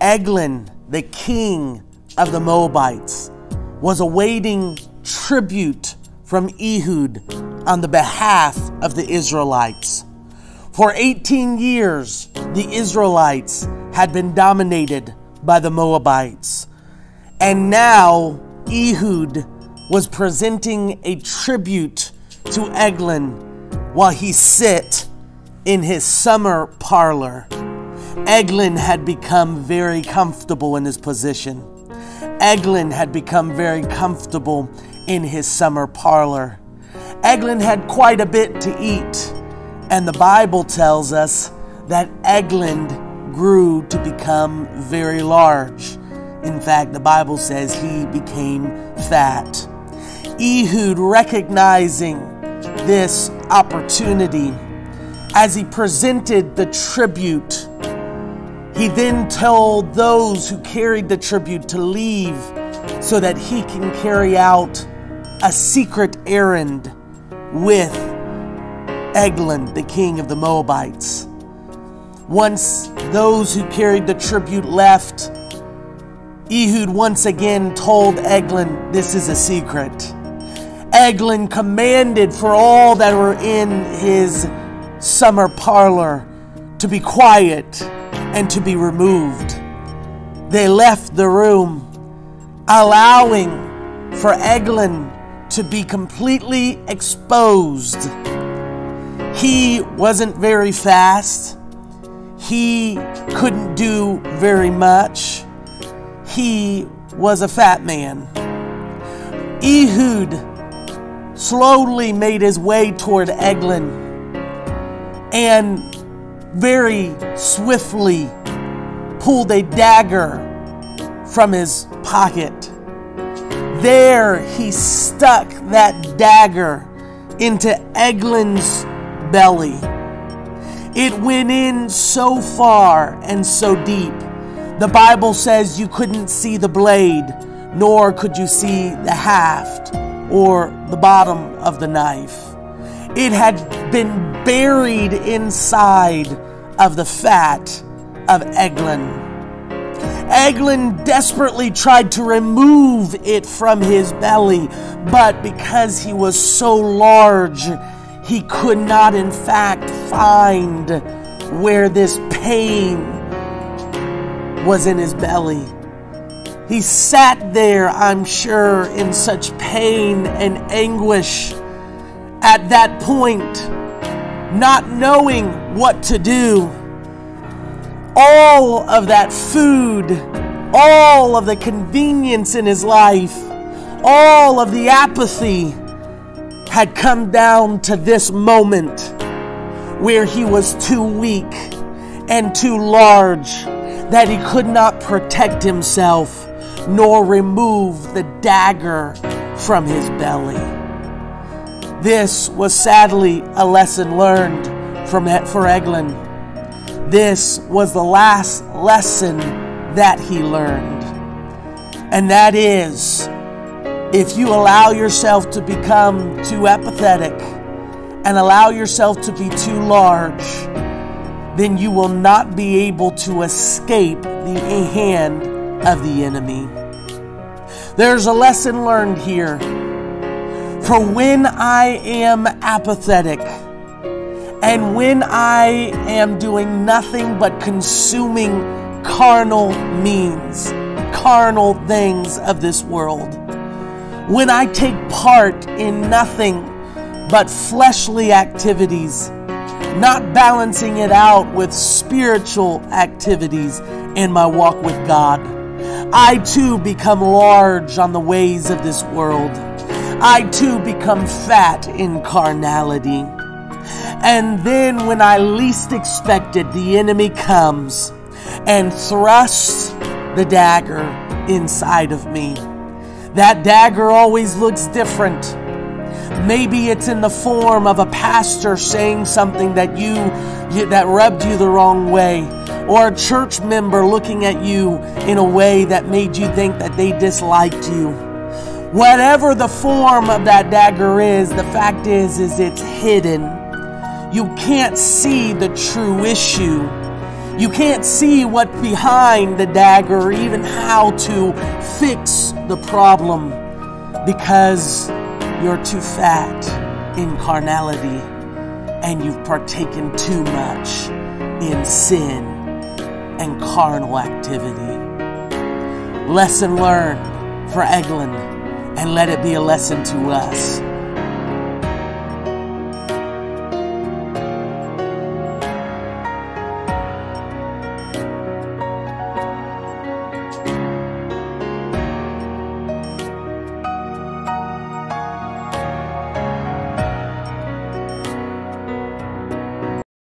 Eglon, the king of the Moabites, was awaiting tribute from Ehud on the behalf of the Israelites. For 18 years, the Israelites had been dominated by the Moabites. And now Ehud was presenting a tribute to Eglon while he sit in his summer parlor. Eglon had become very comfortable in his position. Eglon had become very comfortable in his summer parlor. Eglon had quite a bit to eat, and the Bible tells us that Eglon grew to become very large. In fact, the Bible says he became fat. Ehud, recognizing this opportunity, as he presented the tribute, he then told those who carried the tribute to leave so that he can carry out a secret errand with Eglon, the king of the Moabites. Once those who carried the tribute left, Ehud once again told Eglon, This is a secret. Eglon commanded for all that were in his summer parlor to be quiet and to be removed. They left the room, allowing for Eglon to be completely exposed. He wasn't very fast. He couldn't do very much. He was a fat man. Ehud slowly made his way toward Eglon and very swiftly pulled a dagger from his pocket. There he stuck that dagger into Eglon's belly. It went in so far and so deep. The Bible says you couldn't see the blade, nor could you see the haft or the bottom of the knife. It had been buried inside of the fat of Eglon. Eglon desperately tried to remove it from his belly, but because he was so large, he could not, in fact, find where this pain was in his belly. He sat there, I'm sure, in such pain and anguish at that point, not knowing what to do all of that food, all of the convenience in his life, all of the apathy had come down to this moment where he was too weak and too large that he could not protect himself nor remove the dagger from his belly. This was sadly a lesson learned from for Eglon. this was the last lesson that he learned. And that is if you allow yourself to become too apathetic and allow yourself to be too large, then you will not be able to escape the hand of the enemy. There's a lesson learned here. For when I am apathetic, and when I am doing nothing but consuming carnal means, carnal things of this world, when I take part in nothing but fleshly activities, not balancing it out with spiritual activities in my walk with God, I too become large on the ways of this world. I too become fat in carnality. And then, when I least expected, the enemy comes and thrusts the dagger inside of me. That dagger always looks different. Maybe it's in the form of a pastor saying something that you that rubbed you the wrong way, or a church member looking at you in a way that made you think that they disliked you. Whatever the form of that dagger is, the fact is is it's hidden you can't see the true issue. You can't see what's behind the dagger even how to fix the problem because you're too fat in carnality and you've partaken too much in sin and carnal activity. Lesson learned for Eglon, and let it be a lesson to us